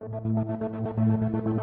うん。